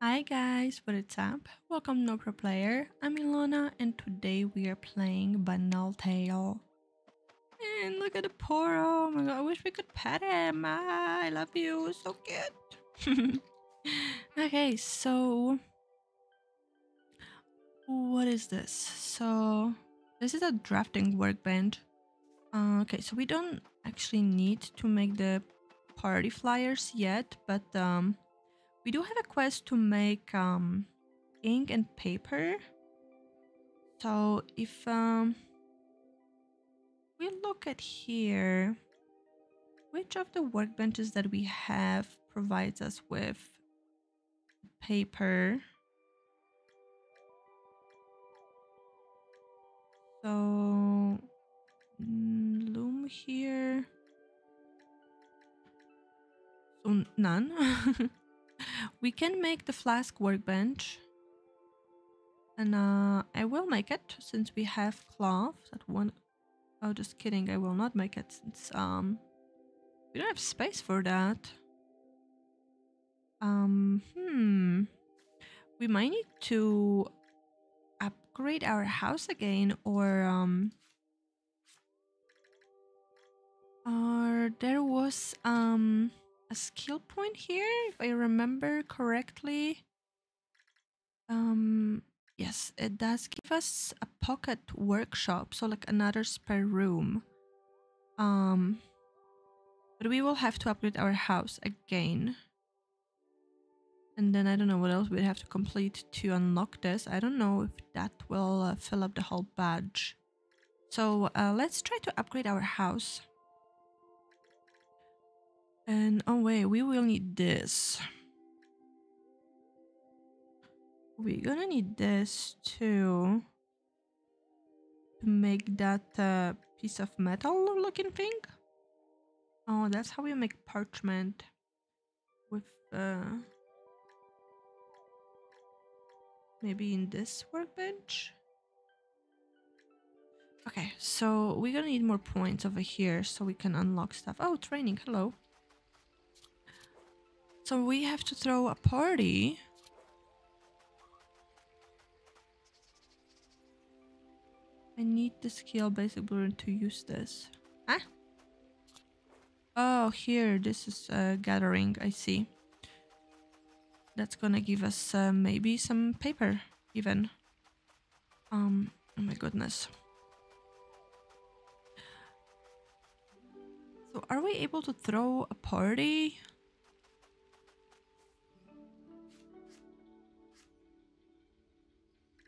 Hi guys, what's up? Welcome No Pro Player. I'm Ilona and today we are playing Bandle Tale. And look at the poor oh my god, I wish we could pet him. Ah, I love you, so cute. okay, so what is this? So this is a drafting workbench. Uh, okay, so we don't actually need to make the party flyers yet, but um we do have a quest to make um, ink and paper. So if um, we look at here, which of the workbenches that we have provides us with paper? So mm, loom here. So none. we can make the flask workbench. And uh, I will make it since we have cloth. That one. Oh, just kidding. I will not make it since um we don't have space for that. Um, hmm. We might need to upgrade our house again, or um, or there was um a skill point here, if I remember correctly. Um, yes, it does give us a pocket workshop, so like another spare room. Um, but we will have to upgrade our house again. And then I don't know what else we'd have to complete to unlock this. I don't know if that will uh, fill up the whole badge. So uh, let's try to upgrade our house. And oh wait, we will need this. We're gonna need this too. To make that uh, piece of metal looking thing. Oh, that's how we make parchment. With uh, maybe in this workbench. Okay, so we're gonna need more points over here so we can unlock stuff. Oh, training, hello. So we have to throw a party. I need the skill basic blueprint to use this. Huh? Oh, here, this is a gathering, I see. That's gonna give us uh, maybe some paper, even. Um, oh my goodness. So are we able to throw a party?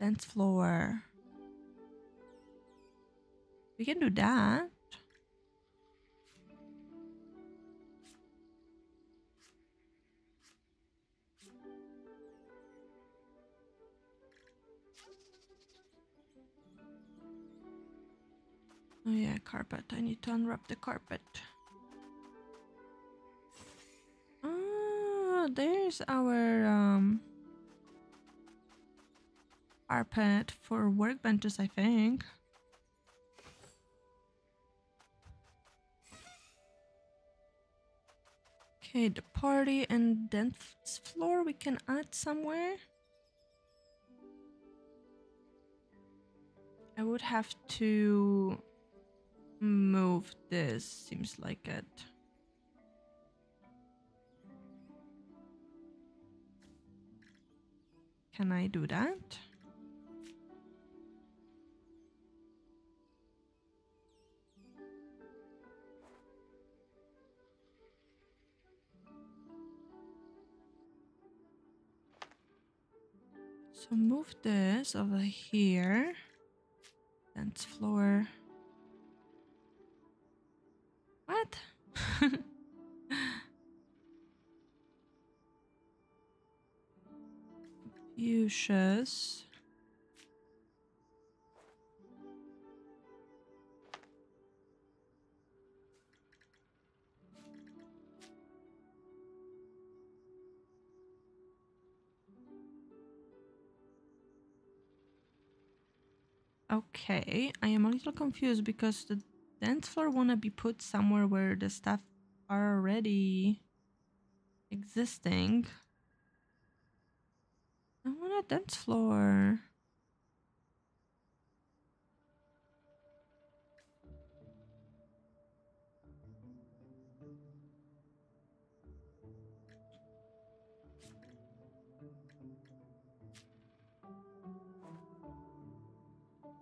Dance floor. We can do that. Oh yeah, carpet. I need to unwrap the carpet. Ah, there's our um carpet for workbenches, I think. Okay, the party and dance floor we can add somewhere. I would have to move this, seems like it. Can I do that? So move this over here. Dance floor. What? Fuchsias. Okay, I am a little confused because the dance floor wanna be put somewhere where the stuff are already existing. I want a dance floor.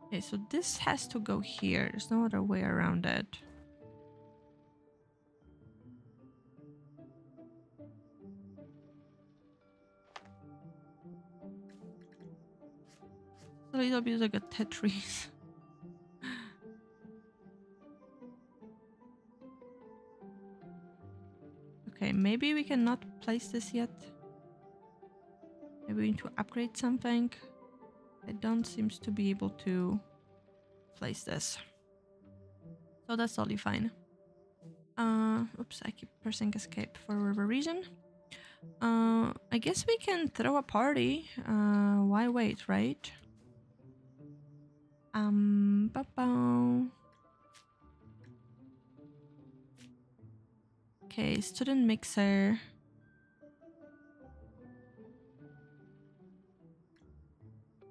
Okay, so this has to go here. There's no other way around it. A little bit like a Tetris. okay, maybe we cannot place this yet. Maybe we need to upgrade something. I don't seem to be able to place this. So that's totally fine. Uh, oops, I keep pressing escape for whatever reason. Uh, I guess we can throw a party. Uh, why wait, right? Um, ba. Okay, student mixer.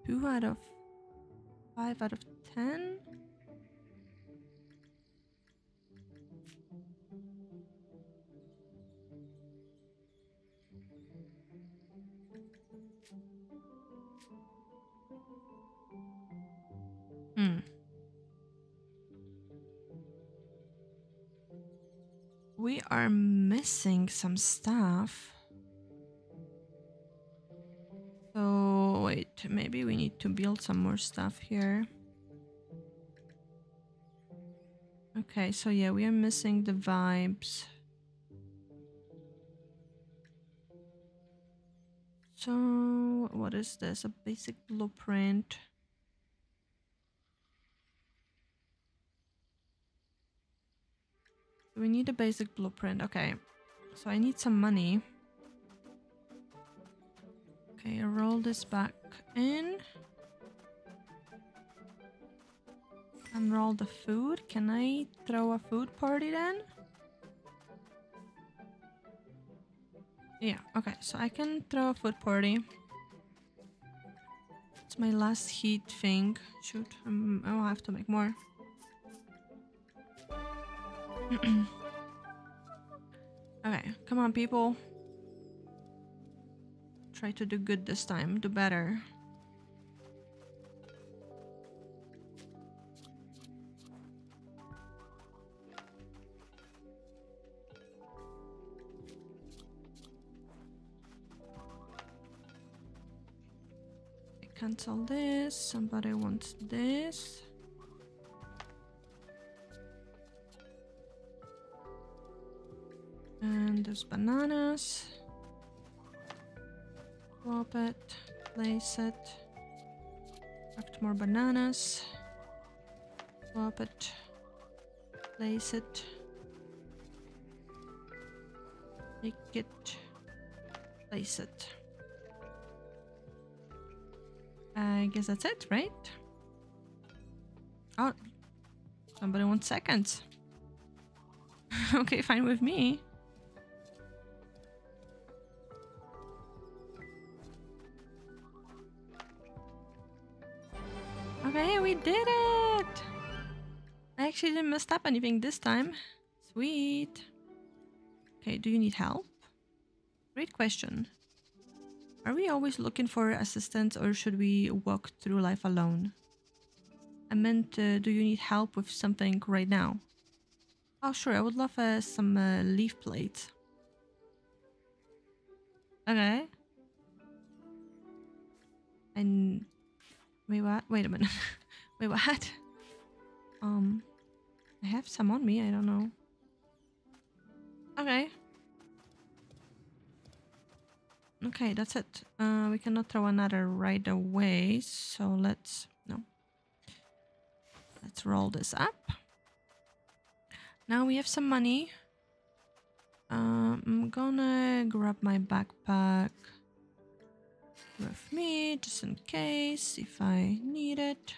Two out of five out of ten. Hmm. We are missing some stuff. So wait, maybe we need to build some more stuff here. Okay, so yeah, we are missing the vibes. So what is this? A basic blueprint. We need a basic blueprint. Okay. So I need some money. Okay, roll this back in. Unroll the food. Can I throw a food party then? Yeah, okay, so I can throw a food party. It's my last heat thing. Shoot, um, I'll have to make more. okay, come on, people. Try to do good this time. Do better. cancel this. Somebody wants this. And there's bananas. Swap it, place it. Collect more bananas. Swap it, place it. Take it, place it. I guess that's it, right? Oh, somebody wants seconds. okay, fine with me. Okay, we did it! I actually didn't mess up anything this time. Sweet. Okay, do you need help? Great question. Are we always looking for assistance or should we walk through life alone? I meant, uh, do you need help with something right now? Oh, sure, I would love uh, some uh, leaf plates. Okay. And wait, what? Wait a minute. wait, what? Um, I have some on me. I don't know. Okay. Okay, that's it. Uh, we cannot throw another right away, so let's... No. Let's roll this up. Now we have some money. Um, I'm gonna grab my backpack with me, just in case, if I need it.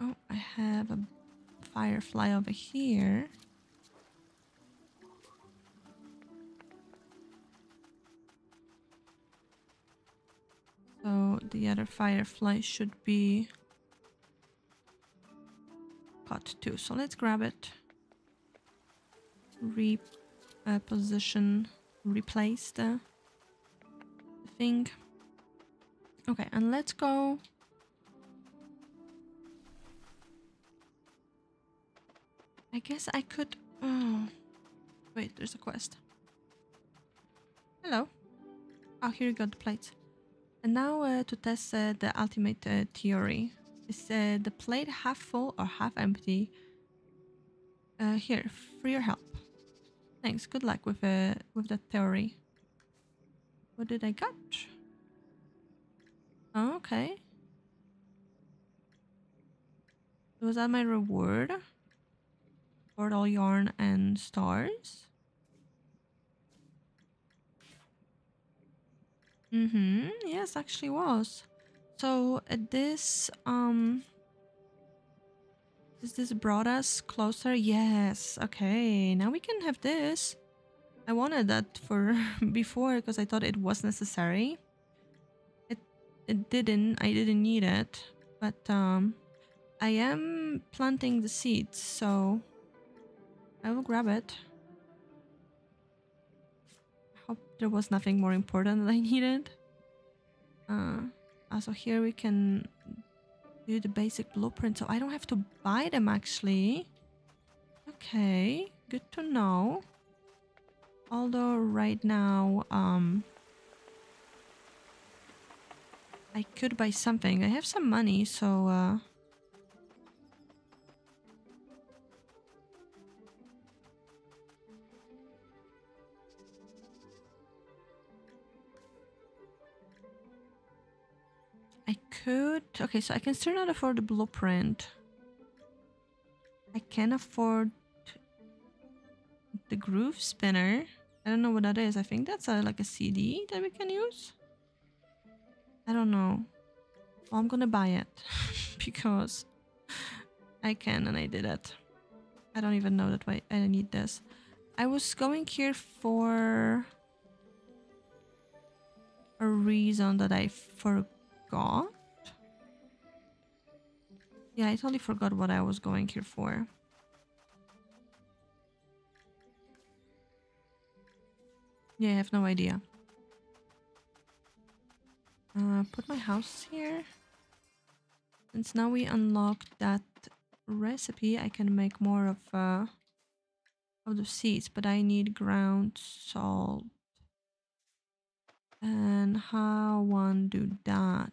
Oh, I have a firefly over here. So the other firefly should be caught too. So let's grab it. Reposition, uh, replace the, the thing. Okay, and let's go. I guess I could. Oh, wait, there's a quest. Hello. Oh, here you got the plate. And now uh, to test uh, the ultimate uh, theory. Is uh, the plate half full or half empty? Uh, here, for your help. Thanks. Good luck with uh, with that theory. What did I get? Oh, okay. Was that my reward? Portal yarn and stars? Mm-hmm. Yes, actually was. So uh, this um is this brought us closer? Yes. Okay. Now we can have this. I wanted that for before because I thought it was necessary. It it didn't. I didn't need it. But um I am planting the seeds, so I will grab it. I hope there was nothing more important that I needed. Uh also here we can do the basic blueprint so I don't have to buy them actually. Okay, good to know. Although right now, um, I could buy something. I have some money, so uh, I could... Okay, so I can still not afford the blueprint. I can afford the groove spinner. I don't know what that is. I think that's a, like a CD that we can use. I don't know. Well, I'm gonna buy it because I can and I did it. I don't even know that why I need this. I was going here for a reason that I forgot forgot? Yeah, I totally forgot what I was going here for. Yeah, I have no idea. Uh, put my house here. Since now we unlocked that recipe, I can make more of uh, of the seeds, but I need ground salt and how one do that?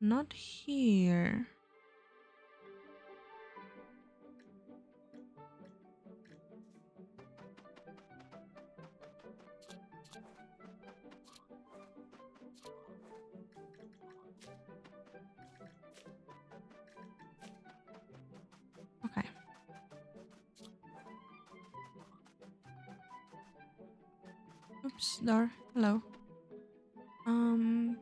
Not here. Oops, door. Hello. Um,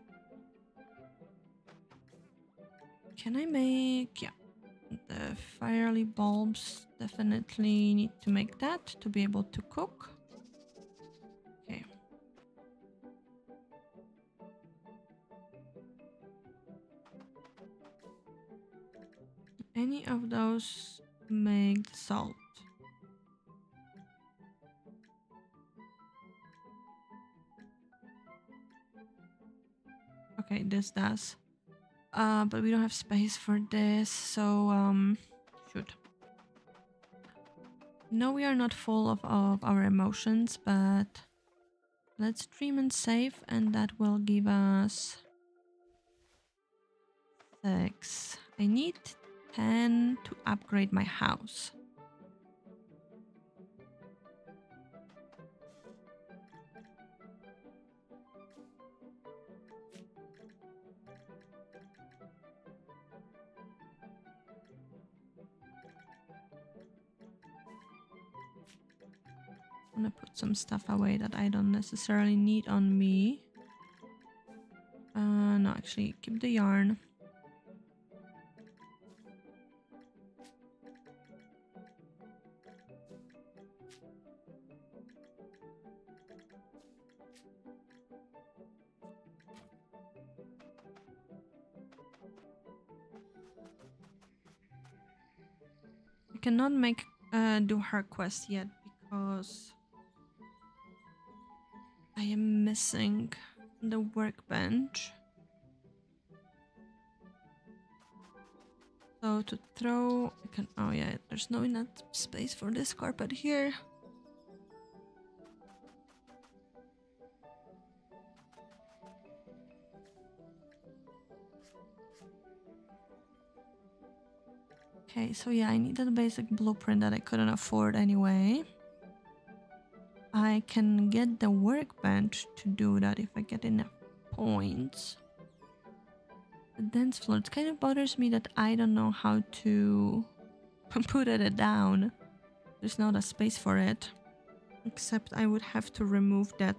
can I make? Yeah, the firefly bulbs definitely need to make that to be able to cook. Okay. Any of those make salt? This does. Uh, but we don't have space for this, so um, shoot. No, we are not full of, of our emotions, but let's dream and save, and that will give us six. I need 10 to upgrade my house. I'm gonna put some stuff away that I don't necessarily need on me. Uh, no, actually, keep the yarn. Cannot make uh, do her quest yet because I am missing the workbench. So to throw, I can. Oh yeah, there's no enough space for this carpet here. Okay, so yeah, I needed a basic blueprint that I couldn't afford anyway. I can get the workbench to do that if I get enough points. The dance floor, it kind of bothers me that I don't know how to put it down. There's not a space for it. Except I would have to remove that.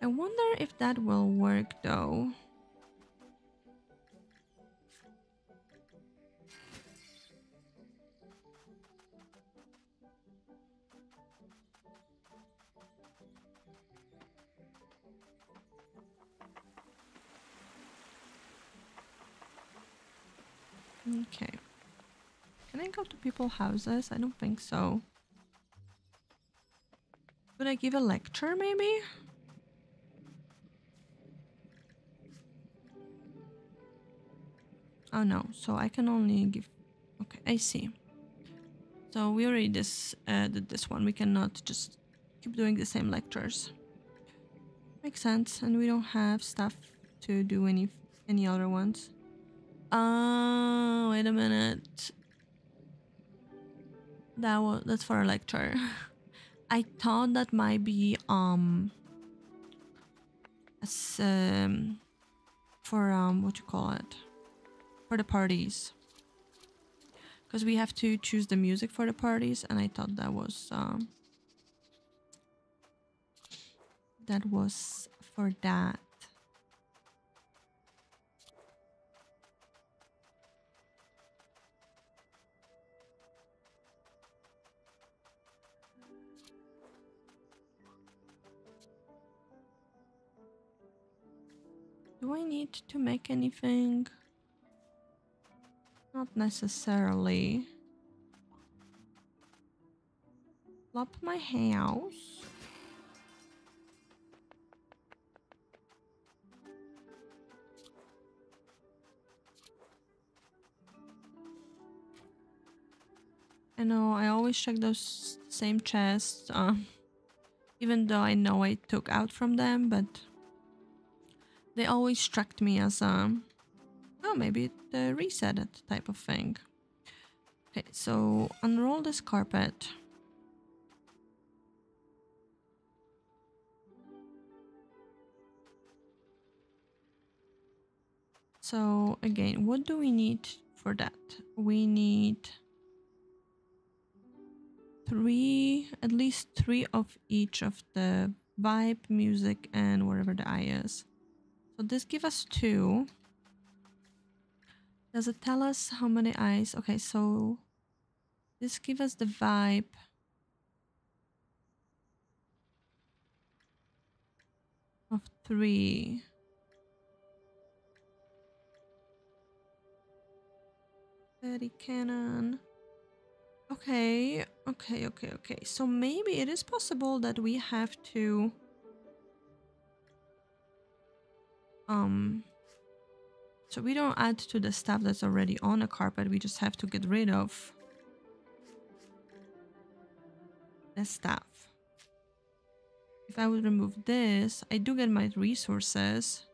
I wonder if that will work though. Okay. Can I go to people's houses? I don't think so. Could I give a lecture maybe? Oh no, so I can only give... Okay, I see. So we already this, uh, did this one. We cannot just keep doing the same lectures. Makes sense, and we don't have stuff to do any any other ones. Oh, wait a minute. That was that's for a lecture. I thought that might be um as um for um what you call it for the parties because we have to choose the music for the parties and I thought that was um that was for that Do I need to make anything? Not necessarily. Flop my house. I know, I always check those same chests, um, even though I know I took out from them, but they always struck me as um oh maybe the reset it type of thing. Okay, so unroll this carpet. So again, what do we need for that? We need three, at least three of each of the vibe, music, and whatever the eye is. So this give us two. Does it tell us how many eyes? Okay, so this give us the vibe. Of three. Betty cannon. Okay, okay, okay, okay. So maybe it is possible that we have to Um, so we don't add to the stuff that's already on a carpet. We just have to get rid of the stuff. If I would remove this, I do get my resources.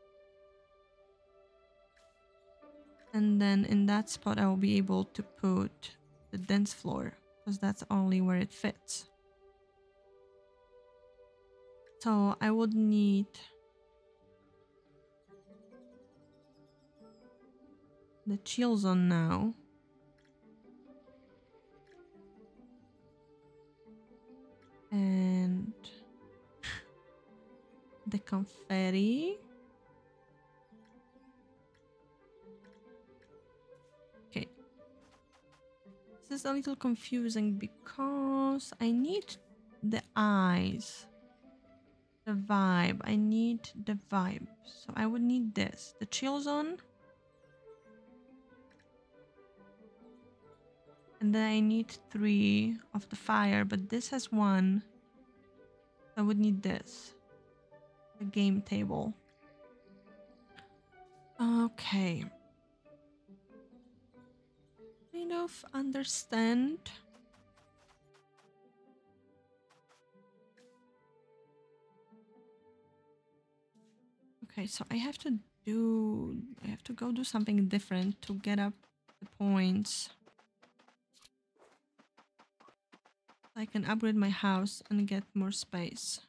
And then in that spot, I will be able to put the dance floor because that's only where it fits. So I would need the chill zone now. And the confetti. Okay. This is a little confusing because I need the eyes. The vibe. I need the vibe. So I would need this. The chill zone And then I need three of the fire, but this has one. I would need this. The game table. Okay. Kind of understand. Okay, so I have to do I have to go do something different to get up the points. I can upgrade my house and get more space.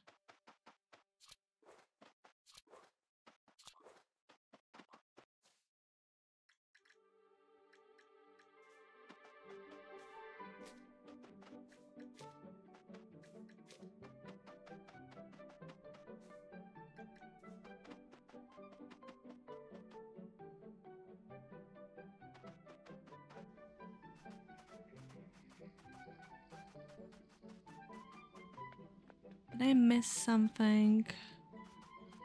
Something?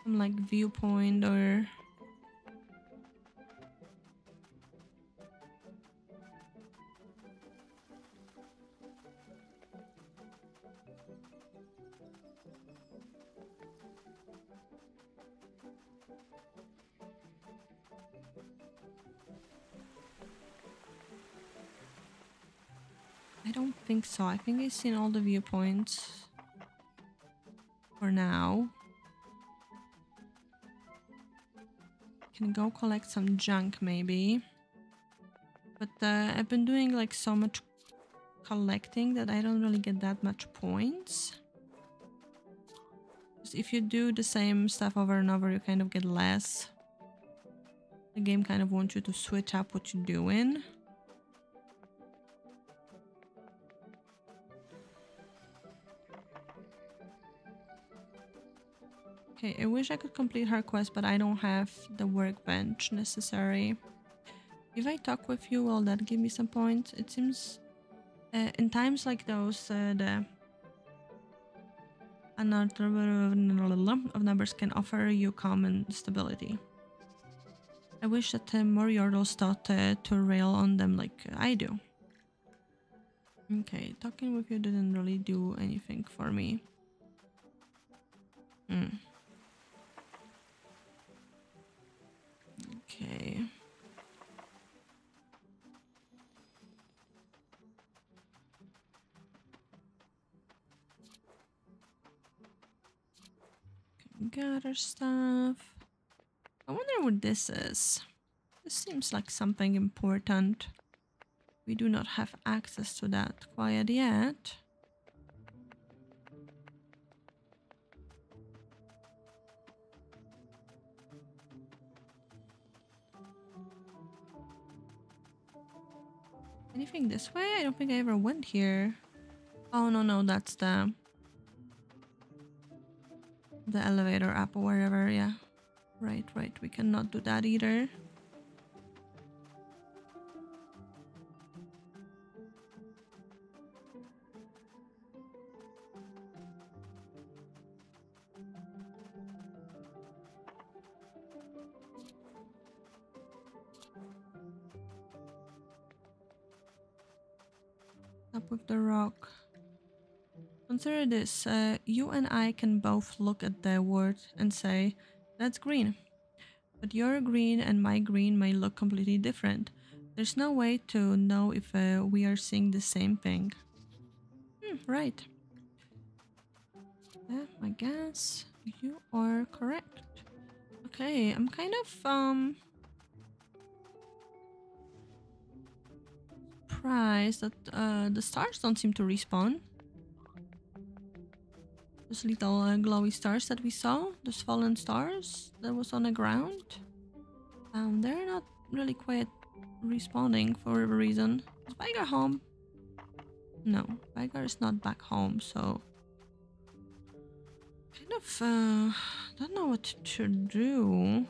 Some like viewpoint or I don't think so. I think I've seen all the viewpoints for now. Can go collect some junk maybe. But uh, I've been doing like so much collecting that I don't really get that much points. if you do the same stuff over and over, you kind of get less. The game kind of wants you to switch up what you're doing. Okay, I wish I could complete her quest, but I don't have the workbench necessary. If I talk with you, will that give me some points? It seems uh, in times like those, uh, the another of numbers can offer you common stability. I wish that uh, more yordles thought uh, to rail on them like I do. Okay, talking with you didn't really do anything for me. Hmm. Okay. Got our stuff. I wonder what this is. This seems like something important. We do not have access to that quite yet. Anything this way? I don't think I ever went here. Oh, no, no, that's the... The elevator up or wherever, yeah. Right, right, we cannot do that either. This. Uh, you and I can both look at the word and say, that's green. But your green and my green may look completely different. There's no way to know if uh, we are seeing the same thing. Hmm, right. Yeah, I guess you are correct. Okay, I'm kind of um surprised that uh, the stars don't seem to respawn. Those little uh, glowy stars that we saw, those fallen stars that was on the ground. Um, they're not really quite responding for whatever reason. Is Veigar home? No, Veigar is not back home, so... Kind of, uh, don't know what to do.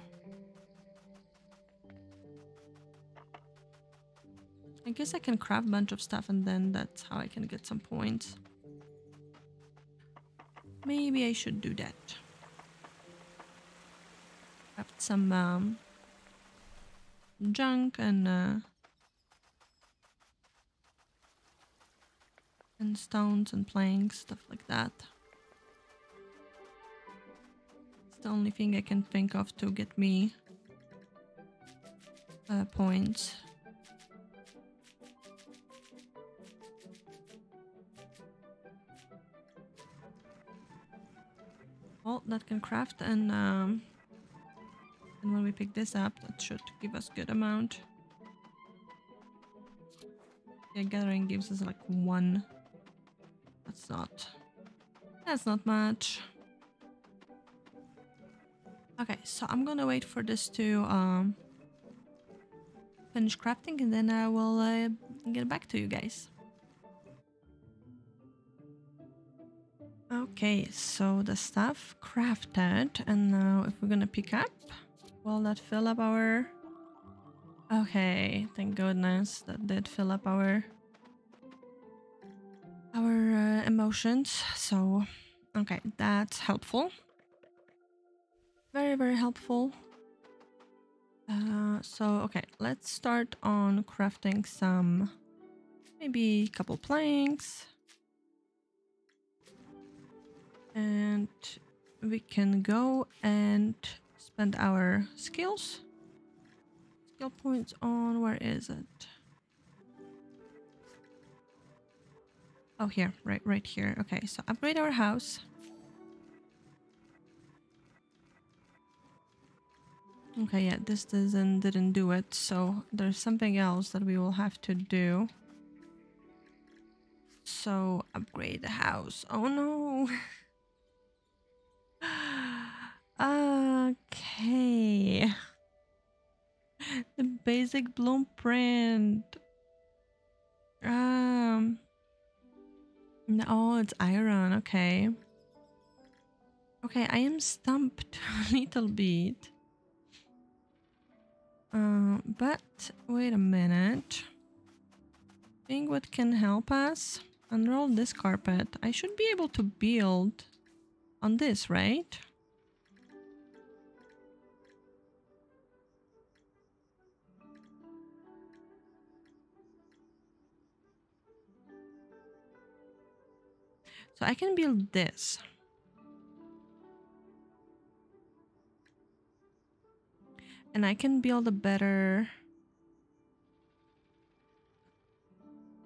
I guess I can craft a bunch of stuff and then that's how I can get some points. Maybe I should do that. Craft some um, junk and uh, And stones and planks, stuff like that. It's the only thing I can think of to get me uh, points. Well, that can craft and um, and when we pick this up, that should give us good amount. Yeah, gathering gives us like one. That's not. That's not much. Okay, so I'm gonna wait for this to um finish crafting and then I will uh, get back to you guys. Okay, so the stuff crafted and now if we're gonna pick up, will that fill up our... Okay, thank goodness that did fill up our our uh, emotions. So, okay, that's helpful. Very, very helpful. Uh, so, okay, let's start on crafting some, maybe a couple planks. We can go and spend our skills. Skill points on, where is it? Oh, here, right, right here. Okay, so upgrade our house. Okay, yeah, this doesn't didn't do it, so there's something else that we will have to do. So upgrade the house. Oh no. okay. The basic blueprint. Um no, oh, it's iron. Okay. Okay, I am stumped a little bit. Uh, but wait a minute. I Think what can help us? Unroll this carpet. I should be able to build on this, right? So I can build this. And I can build a better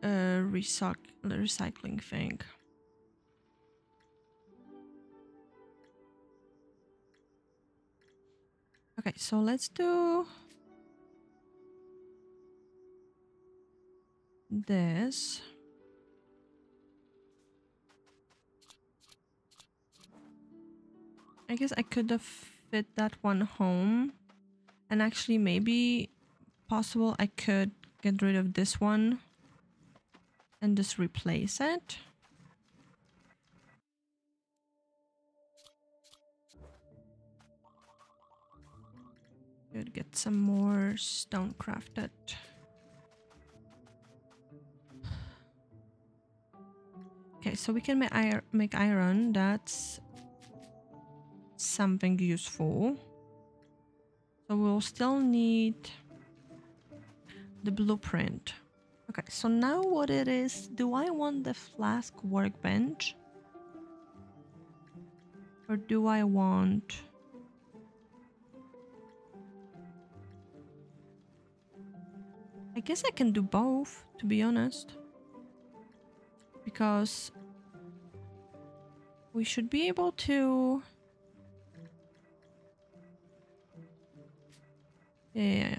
uh, recyc recycling thing. Okay, so let's do this. I guess I could have fit that one home. And actually maybe possible I could get rid of this one and just replace it. Could get some more stone crafted. Okay, so we can make make iron. That's something useful. So we'll still need the blueprint. Okay, so now what it is, do I want the flask workbench? Or do I want... I guess I can do both, to be honest. Because we should be able to yeah.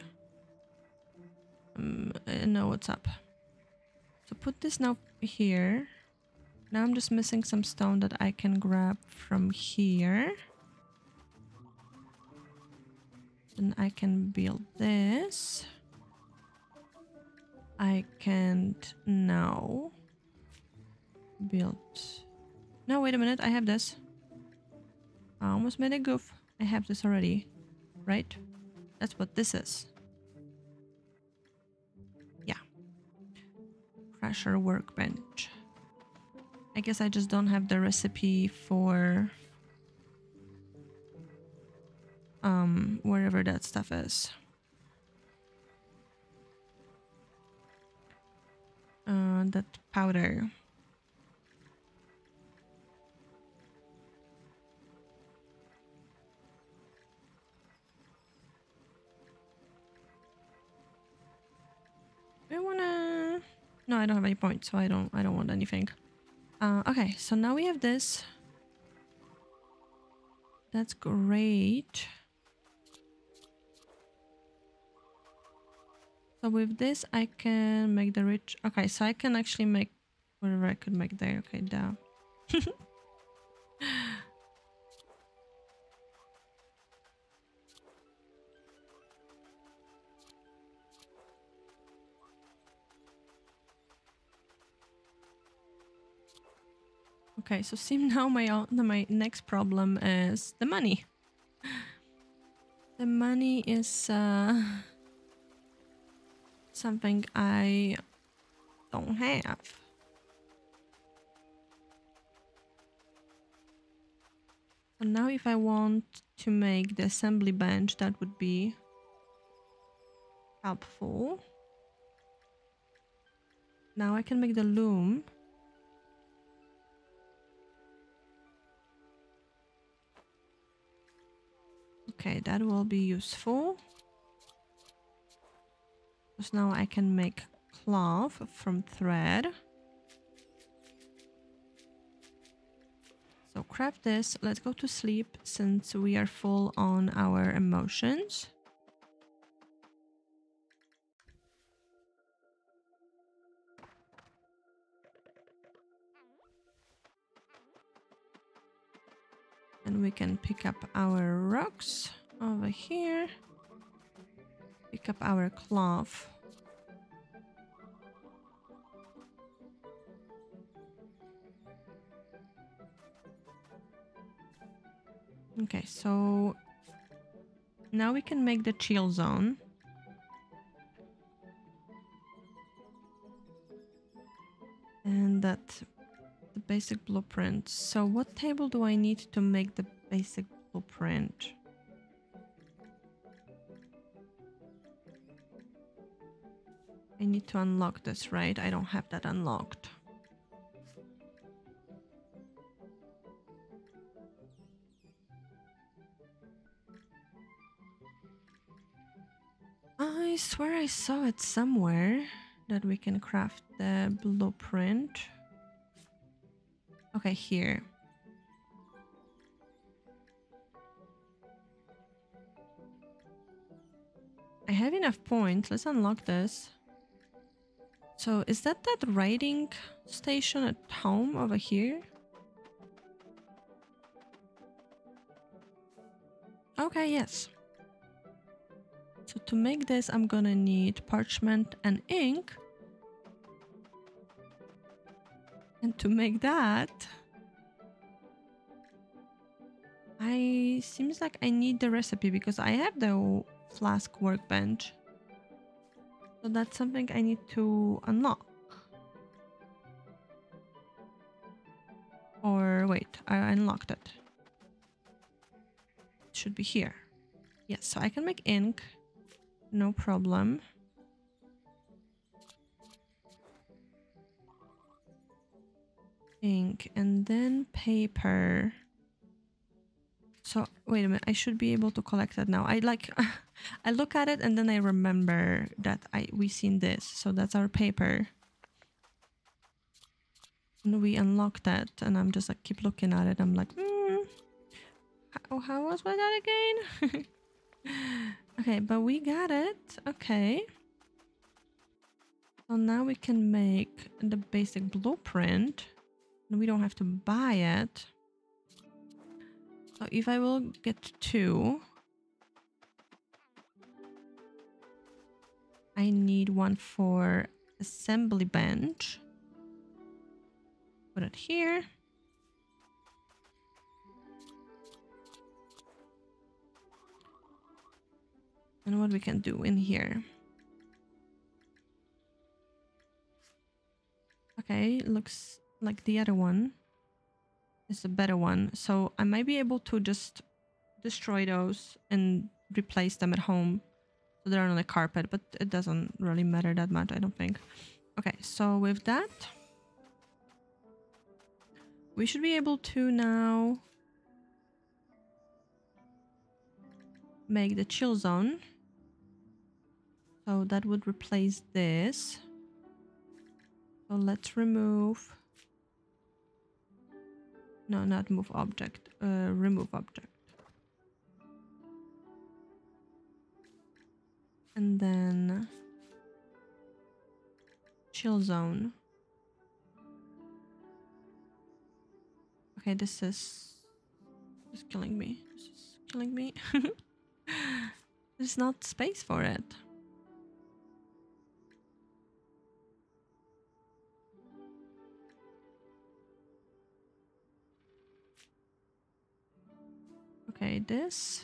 Um, I know what's up. So put this now here. Now I'm just missing some stone that I can grab from here. Then I can build this. I can't now build. No, wait a minute. I have this. I almost made a goof. I have this already, right? That's what this is. Yeah. Crusher workbench. I guess I just don't have the recipe for um wherever that stuff is. Uh, that powder. No, I don't have any points, so I don't I don't want anything. Uh, okay, so now we have this. That's great. So with this, I can make the rich. Okay, so I can actually make whatever I could make there. Okay, down. Okay, so see now my my next problem is the money. The money is uh, something I don't have. So now if I want to make the assembly bench, that would be helpful. Now I can make the loom. Okay, that will be useful. Because now I can make cloth from thread. So craft this. Let's go to sleep since we are full on our emotions. And we can pick up our rocks over here. Pick up our cloth. Okay, so now we can make the chill zone. And that basic blueprint. So what table do I need to make the basic blueprint? I need to unlock this, right? I don't have that unlocked. I swear I saw it somewhere that we can craft the blueprint. Okay, here. I have enough points. Let's unlock this. So is that that writing station at home over here? Okay, yes. So to make this, I'm gonna need parchment and ink. And to make that, I seems like I need the recipe because I have the flask workbench. So that's something I need to unlock. Or wait, I unlocked it. It should be here. Yes, so I can make ink no problem. Ink and then paper. So wait a minute, I should be able to collect that now. I like, I look at it and then I remember that I we seen this. So that's our paper. And we unlock that and I'm just like keep looking at it. I'm like, hmm, how, how was that again? Okay, but we got it. Okay. So now we can make the basic blueprint. And we don't have to buy it. So if I will get two... I need one for assembly bench. Put it here. and what we can do in here. Okay, looks like the other one is a better one. So I might be able to just destroy those and replace them at home. So they're on the carpet, but it doesn't really matter that much, I don't think. Okay, so with that, we should be able to now make the chill zone. So that would replace this. So let's remove. No, not move object. Uh, remove object. And then chill zone. Okay, this is is killing me. This is killing me. There's not space for it. Okay, this.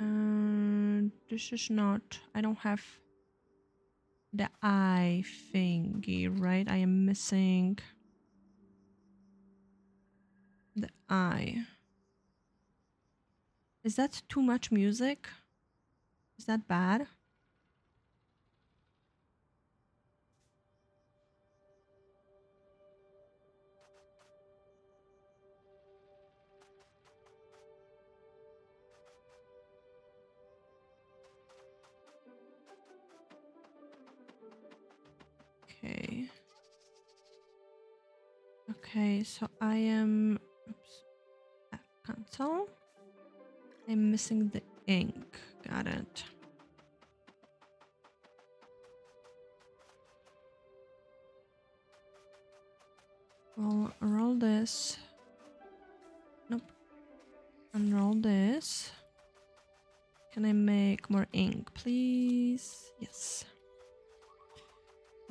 Uh, this is not. I don't have the eye thingy, right? I am missing the eye. Is that too much music? Is that bad? Okay, so I am oops, cancel. I'm missing the ink. Got it. Well, roll this. Nope. Unroll this. Can I make more ink, please? Yes.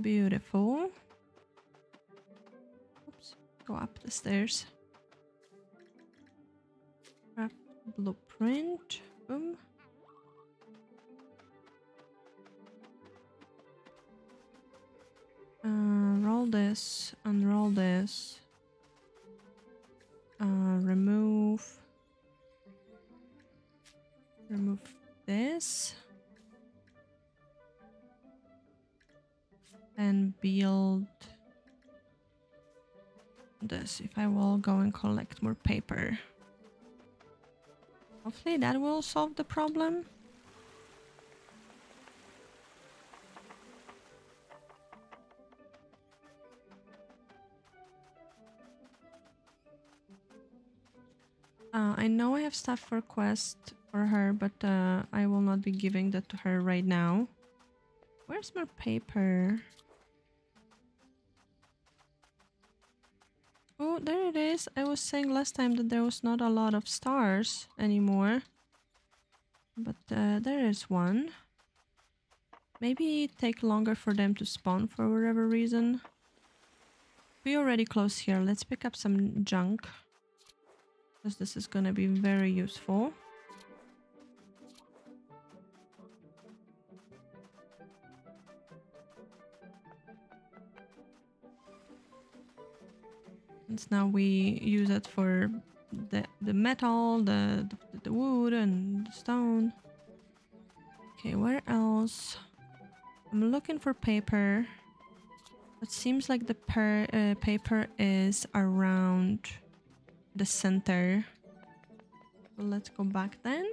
Beautiful. Go up the stairs. Craft blueprint. Boom. Uh, roll this, unroll this. Uh, remove. Remove this. And build this if I will go and collect more paper. Hopefully that will solve the problem. Uh, I know I have stuff for quest for her, but uh, I will not be giving that to her right now. Where's my paper? Oh, there it is. I was saying last time that there was not a lot of stars anymore. But uh, there is one. Maybe take longer for them to spawn for whatever reason. We already close here. Let's pick up some junk. Because this is gonna be very useful. Now we use it for the the metal, the, the, the wood and the stone. Okay, where else? I'm looking for paper. It seems like the per, uh, paper is around the center. Let's go back then.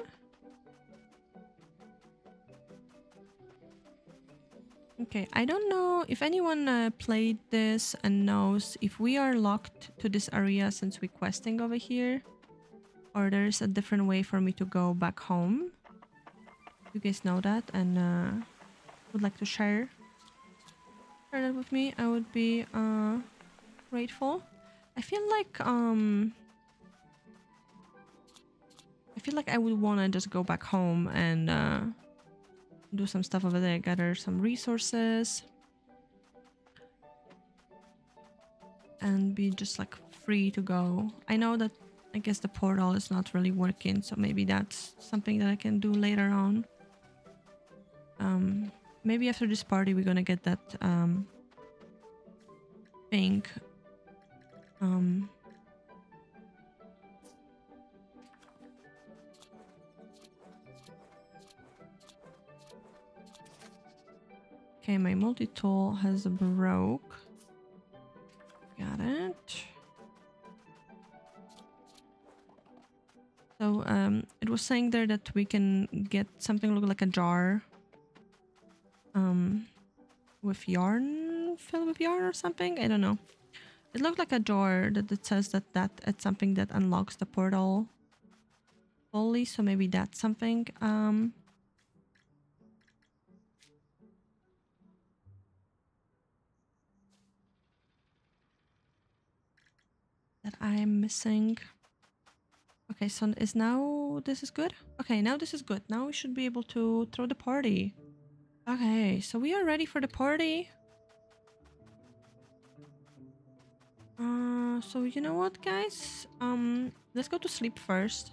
Okay, I don't know if anyone uh, played this and knows if we are locked to this area since we're questing over here or there's a different way for me to go back home. You guys know that and uh, would like to share, share that with me, I would be uh, grateful. I feel like um I feel like I would want to just go back home and uh, do some stuff over there, gather some resources. And be just like free to go. I know that I guess the portal is not really working, so maybe that's something that I can do later on. Um, maybe after this party we're gonna get that um, thing. Um, Okay, my multi-tool has broke. Got it. So um, it was saying there that we can get something look like a jar. Um, with yarn, filled with yarn or something. I don't know. It looked like a door that it says that that it's something that unlocks the portal fully. So maybe that's something. Um, I'm missing. Okay, so is now this is good? Okay, now this is good. Now we should be able to throw the party. Okay, so we are ready for the party. Uh, so you know what, guys? Um, let's go to sleep first.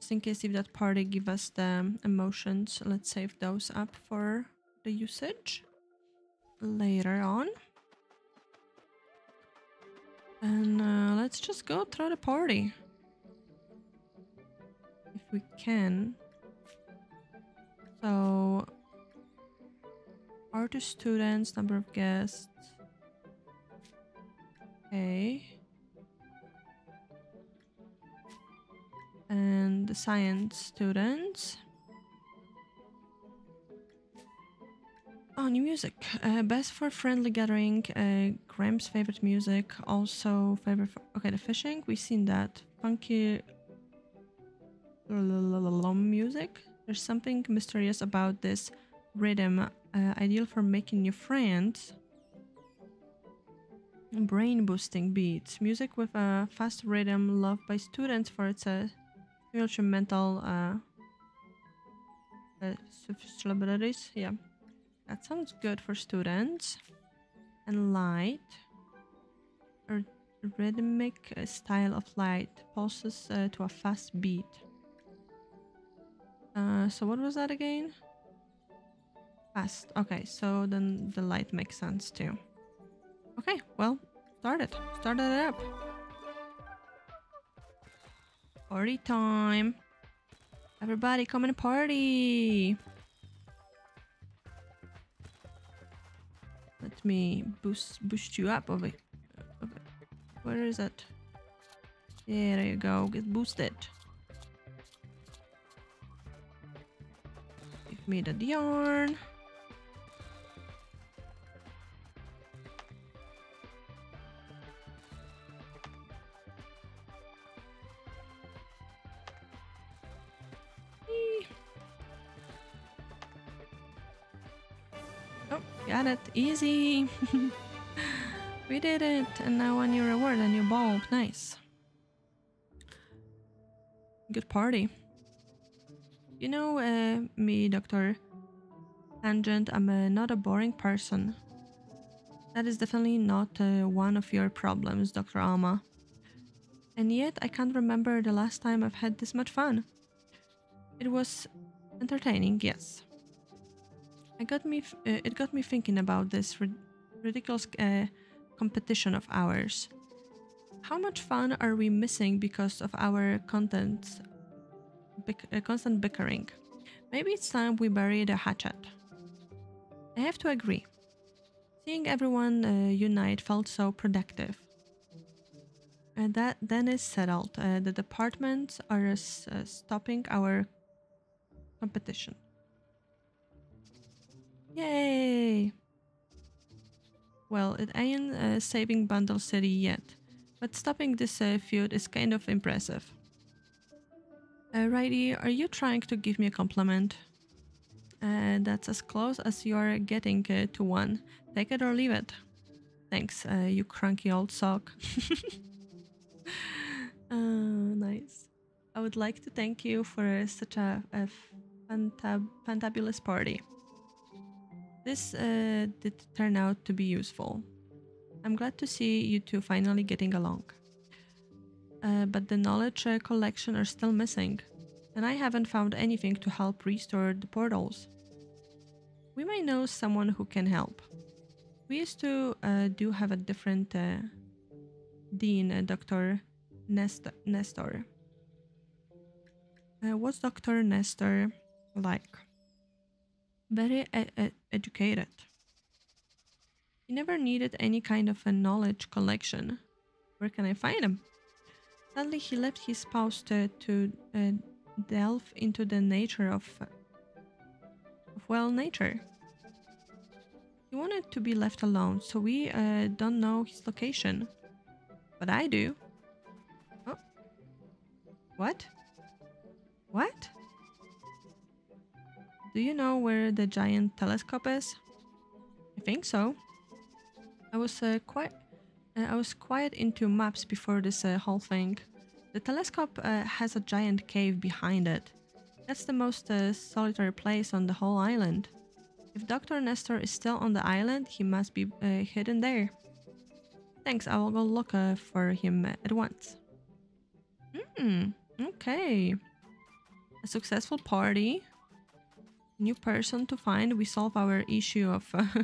Just in case if that party give us the emotions, let's save those up for the usage later on. And uh, let's just go throw the party. If we can. So, the students, number of guests. Okay. And the science students. Oh, new music. Uh, best for friendly gathering. Uh, Graham's favorite music. Also favorite. Okay, the fishing. We've seen that. Funky. Music. There's something mysterious about this rhythm. Uh, ideal for making new friends. Brain boosting beats. Music with a fast rhythm loved by students for its uh, mental uh, uh. Yeah. That sounds good for students. And light. Rhythmic style of light pulses uh, to a fast beat. Uh, so what was that again? Fast. Okay, so then the light makes sense too. Okay, well, start it. Start it up. Party time. Everybody come and party. Let me boost boost you up over, over. Where is? Yeah, there you go. Get boosted. Give me the yarn. Got it. Easy. we did it. And now a new reward, a new bulb. Nice. Good party. You know uh, me, Dr. Tangent, I'm uh, not a boring person. That is definitely not uh, one of your problems, Dr. Alma. And yet, I can't remember the last time I've had this much fun. It was entertaining, yes. I got me. Uh, it got me thinking about this ri ridiculous uh, competition of ours. How much fun are we missing because of our content, uh, constant bickering? Maybe it's time we bury the hatchet. I have to agree. Seeing everyone uh, unite felt so productive. And that then is settled. Uh, the departments are uh, stopping our competition. Yay! Well, it ain't uh, saving Bandle City yet, but stopping this uh, feud is kind of impressive. Uh, Righty, are you trying to give me a compliment? Uh, that's as close as you're getting uh, to one. Take it or leave it. Thanks, uh, you cranky old sock. oh, nice. I would like to thank you for such a, a fantab fantabulous party. This uh, did turn out to be useful. I'm glad to see you two finally getting along. Uh, but the knowledge uh, collection are still missing, and I haven't found anything to help restore the portals. We might know someone who can help. We used to uh, do have a different uh, dean, uh, Dr. Nest Nestor. what's Dr. Nestor like? Very educated. He never needed any kind of a knowledge collection. Where can I find him? Sadly, he left his spouse to, to uh, delve into the nature of uh, well, nature. He wanted to be left alone, so we uh, don't know his location. But I do. Oh. What? What? Do you know where the giant telescope is? I think so. I was uh, quite uh, I was quite into maps before this uh, whole thing. The telescope uh, has a giant cave behind it. That's the most uh, solitary place on the whole island. If Dr. Nestor is still on the island, he must be uh, hidden there. Thanks, I will go look uh, for him at once. Hmm, okay. A successful party. New person to find. We solve our issue of... Uh,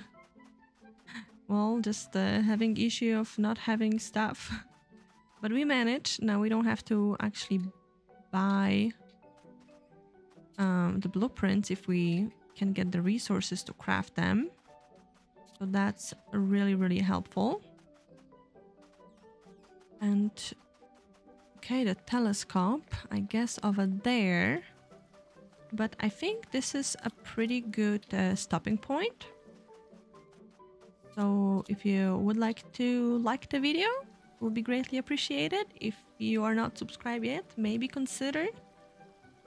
well, just uh, having issue of not having stuff. but we manage. Now we don't have to actually buy um, the blueprints if we can get the resources to craft them. So that's really, really helpful. And okay, the telescope, I guess over there. But I think this is a pretty good uh, stopping point. So if you would like to like the video, would be greatly appreciated. If you are not subscribed yet, maybe consider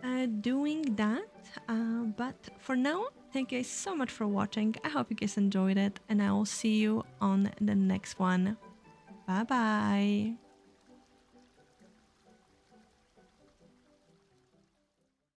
uh, doing that. Uh, but for now, thank you guys so much for watching. I hope you guys enjoyed it, and I will see you on the next one. Bye bye.